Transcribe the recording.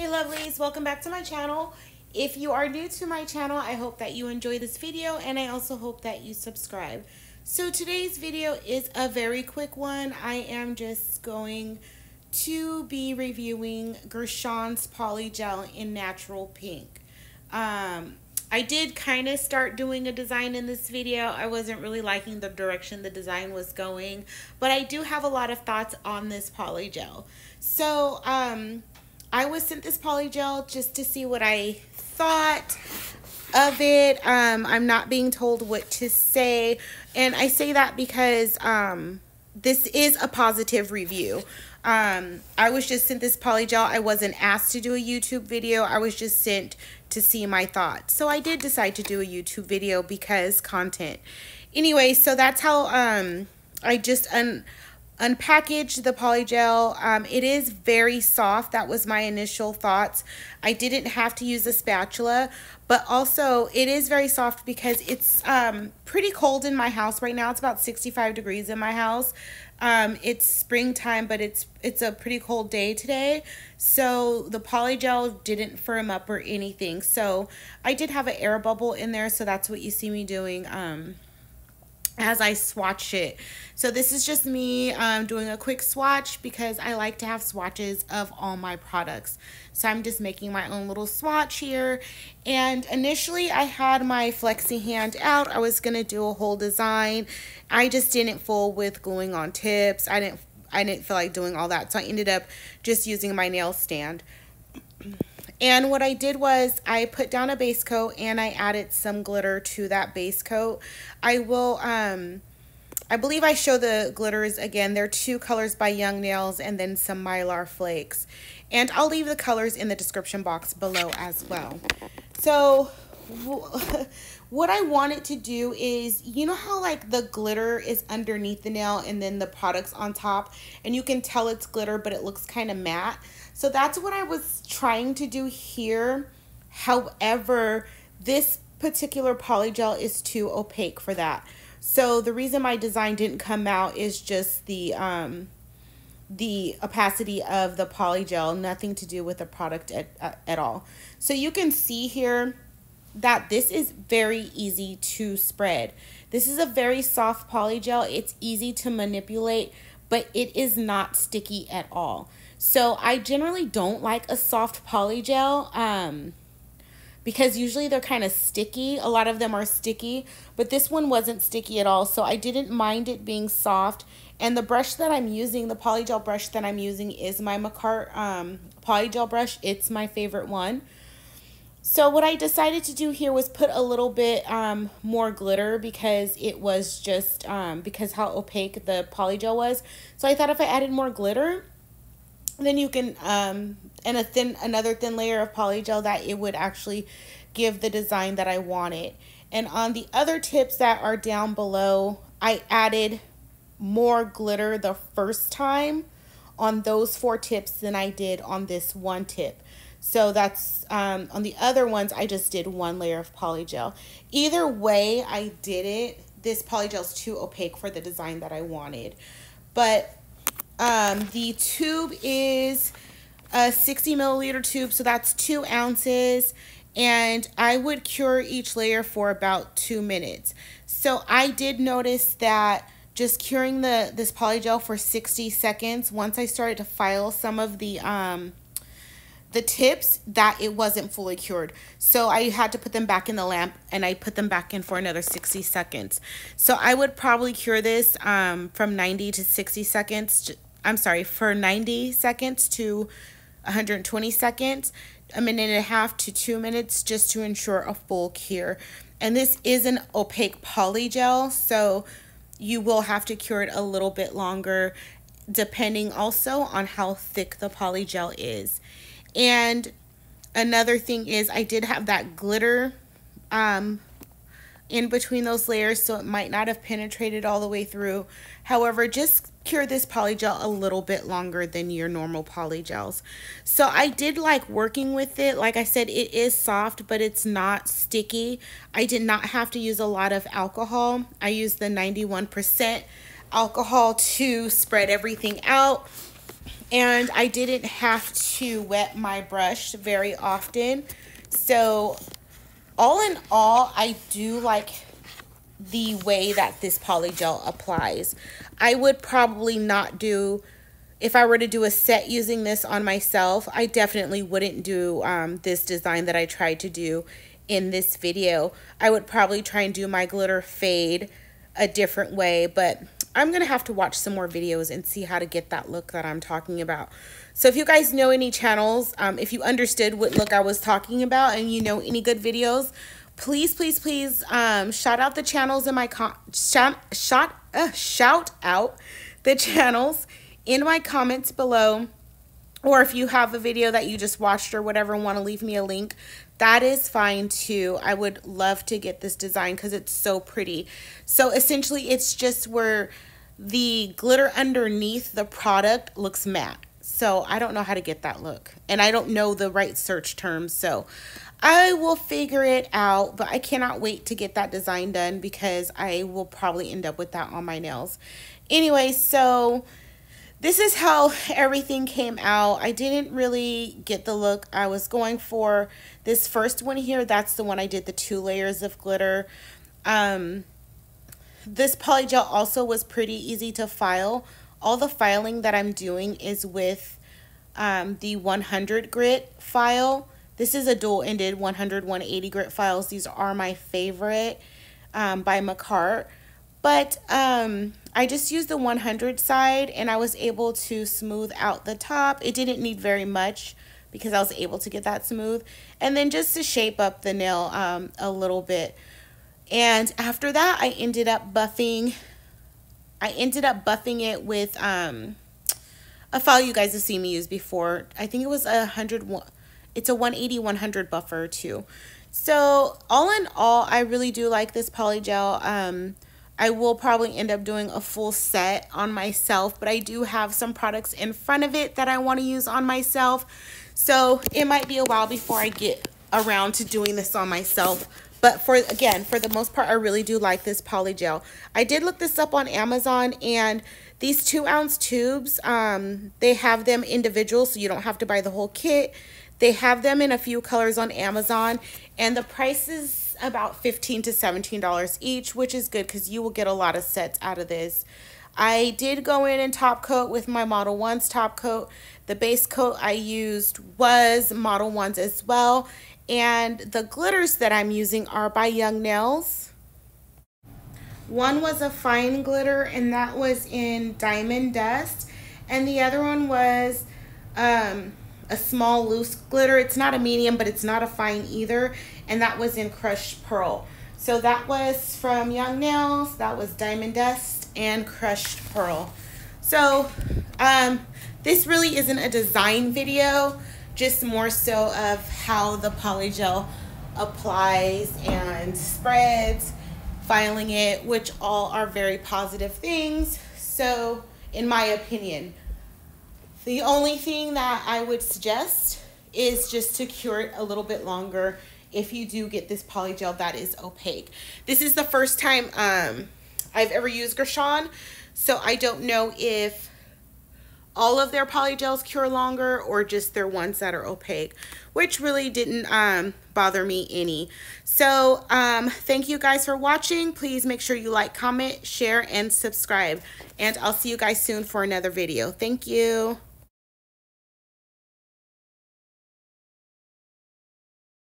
Hey lovelies, welcome back to my channel. If you are new to my channel, I hope that you enjoy this video and I also hope that you subscribe. So today's video is a very quick one. I am just going to be reviewing Gershion's Polygel in Natural Pink. Um, I did kind of start doing a design in this video. I wasn't really liking the direction the design was going, but I do have a lot of thoughts on this polygel. So, um, I was sent this polygel just to see what I thought of it. Um, I'm not being told what to say. And I say that because um, this is a positive review. Um, I was just sent this polygel. I wasn't asked to do a YouTube video. I was just sent to see my thoughts. So I did decide to do a YouTube video because content. Anyway, so that's how um, I just... Un unpackage the polygel. Um, it is very soft. That was my initial thoughts. I didn't have to use a spatula, but also it is very soft because it's um, pretty cold in my house right now. It's about 65 degrees in my house. Um, it's springtime, but it's it's a pretty cold day today. So the polygel didn't firm up or anything. So I did have an air bubble in there. So that's what you see me doing. Um, as I swatch it. So this is just me um, doing a quick swatch because I like to have swatches of all my products. So I'm just making my own little swatch here. And initially I had my flexi hand out. I was going to do a whole design. I just didn't fool with gluing on tips. I didn't I didn't feel like doing all that. So I ended up just using my nail stand. And what I did was I put down a base coat and I added some glitter to that base coat. I will, um, I believe I show the glitters again. They're two colors by Young Nails and then some Mylar Flakes. And I'll leave the colors in the description box below as well. So what I wanted to do is, you know how like the glitter is underneath the nail and then the product's on top and you can tell it's glitter but it looks kind of matte. So that's what I was trying to do here. However, this particular polygel is too opaque for that. So the reason my design didn't come out is just the um, the opacity of the polygel, nothing to do with the product at, uh, at all. So you can see here that this is very easy to spread. This is a very soft polygel. It's easy to manipulate, but it is not sticky at all. So I generally don't like a soft polygel um, because usually they're kind of sticky. A lot of them are sticky, but this one wasn't sticky at all. So I didn't mind it being soft. And the brush that I'm using, the polygel brush that I'm using is my Makartt um, polygel brush. It's my favorite one. So what I decided to do here was put a little bit um, more glitter because it was just um, because how opaque the polygel was. So I thought if I added more glitter, then you can, um, and a thin, another thin layer of polygel that it would actually give the design that I wanted. And on the other tips that are down below, I added more glitter the first time on those four tips than I did on this one tip. So that's, um, on the other ones, I just did one layer of polygel. Either way I did it, this polygel is too opaque for the design that I wanted. But um, the tube is a 60 milliliter tube, so that's two ounces. And I would cure each layer for about two minutes. So I did notice that just curing the this polygel for 60 seconds, once I started to file some of the um, the tips that it wasn't fully cured. So I had to put them back in the lamp and I put them back in for another 60 seconds. So I would probably cure this um, from 90 to 60 seconds I'm sorry, for 90 seconds to 120 seconds, a minute and a half to two minutes just to ensure a full cure. And this is an opaque polygel, so you will have to cure it a little bit longer depending also on how thick the polygel is. And another thing is I did have that glitter um, in between those layers so it might not have penetrated all the way through. However, just cure this polygel a little bit longer than your normal polygels. So I did like working with it. Like I said, it is soft, but it's not sticky. I did not have to use a lot of alcohol. I used the 91% alcohol to spread everything out. And I didn't have to wet my brush very often. So all in all, I do like the way that this polygel applies. I would probably not do, if I were to do a set using this on myself, I definitely wouldn't do um, this design that I tried to do in this video. I would probably try and do my glitter fade a different way, but I'm going to have to watch some more videos and see how to get that look that I'm talking about. So if you guys know any channels, um, if you understood what look I was talking about and you know any good videos, please, please, please um, shout out the channels in my com shout, shout, uh, shout out the channels in my comments below. Or if you have a video that you just watched or whatever and want to leave me a link, that is fine too. I would love to get this design because it's so pretty. So essentially it's just where the glitter underneath the product looks matte. So I don't know how to get that look. And I don't know the right search terms. So I will figure it out. But I cannot wait to get that design done because I will probably end up with that on my nails. Anyway, so this is how everything came out. I didn't really get the look I was going for. This first one here, that's the one I did the two layers of glitter. Um, this polygel also was pretty easy to file. All the filing that I'm doing is with um, the 100 grit file. This is a dual-ended 100, 180 grit files. These are my favorite um, by Makartt. But um, I just used the 100 side and I was able to smooth out the top. It didn't need very much because I was able to get that smooth. And then just to shape up the nail um, a little bit. And after that, I ended up buffing. I ended up buffing it with um, a file you guys have seen me use before. I think it was a 100, it's a 180, 100 buffer too. So all in all, I really do like this polygel. Um, I will probably end up doing a full set on myself, but I do have some products in front of it that I want to use on myself. So it might be a while before I get around to doing this on myself. But for again, for the most part, I really do like this poly gel. I did look this up on Amazon and these two ounce tubes, um, they have them individual so you don't have to buy the whole kit. They have them in a few colors on Amazon and the prices about 15 to $17 each, which is good because you will get a lot of sets out of this. I did go in and top coat with my Modelones top coat. The base coat I used was Modelones as well. And the glitters that I'm using are by Young Nails. One was a fine glitter and that was in Diamond Dust. And the other one was um, a small loose glitter. It's not a medium, but it's not a fine either. And that was in Crushed Pearl. So that was from Young Nails. That was Diamond Dust and Crushed Pearl. So um, this really isn't a design video, just more so of how the polygel applies and spreads, filing it, which all are very positive things. So in my opinion, the only thing that I would suggest is just to cure it a little bit longer if you do get this polygel that is opaque. This is the first time um, I've ever used Gershion, so I don't know if all of their polygels cure longer or just their ones that are opaque, which really didn't um, bother me any. So um, thank you guys for watching. Please make sure you like, comment, share, and subscribe. And I'll see you guys soon for another video. Thank you.